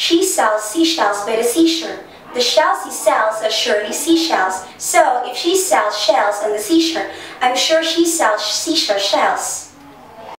She sells seashells by the seashore. The shells he sells are surely seashells. So if she sells shells on the seashore, I'm sure she sells seashore shells.